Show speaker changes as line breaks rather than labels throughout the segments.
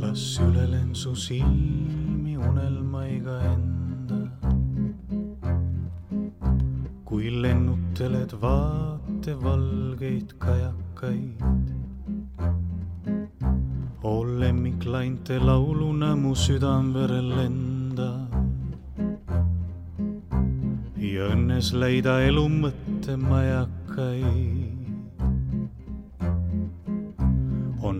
las ülelen su silmi unelmaiga enda. kui lennuteled vaatevalgeid kajakaid. oo lemmiklainte lauluna mu südamverel lendab. ja õnnes leida elu mõtte majakaid. on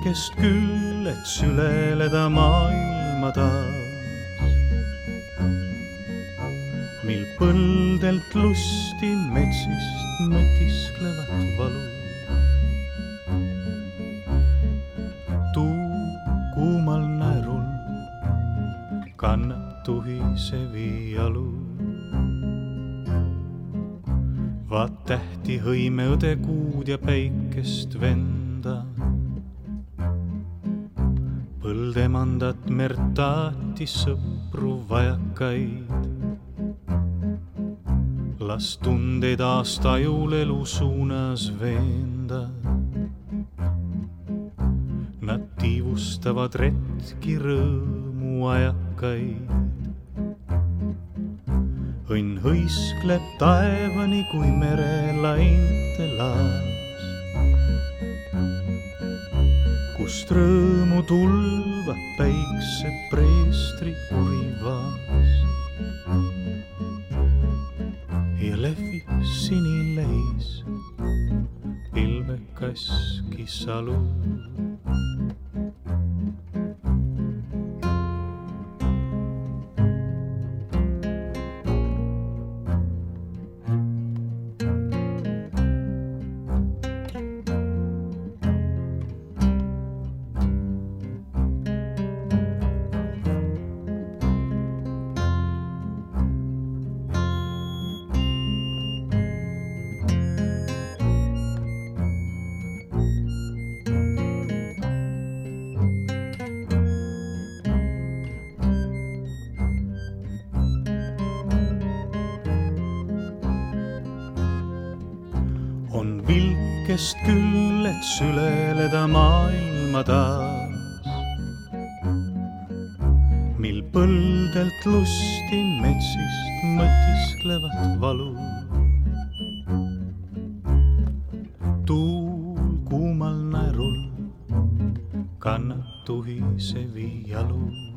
vilkest küll, et süleleda maailma taas. mil põldelt lusti metsist mõtisklevat valu. tuu kuumal naerul kannab tuhise viialu. vaat tähti hõime õde kuud ja päikest venda põldemandat merd taatis sõpru vajakaid. las tundeid aasta ajul elu suunas veenda. Nad tiivustavad retki rõõmu ajakaid. õnn hõiskleb taevani kui merelainte laas. kust rõõmu tulvab päiksepreestri urivaas. ja lehvib sinileis pilvekas kissalu. Vilkest küll, et süleleda maailma taas. mil põldelt lusti metsist mõtisklevat valu. tuul kuumal naerul kannab tuhise viialu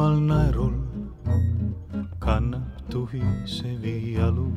kuumal naerul. Kannab tuhise viialu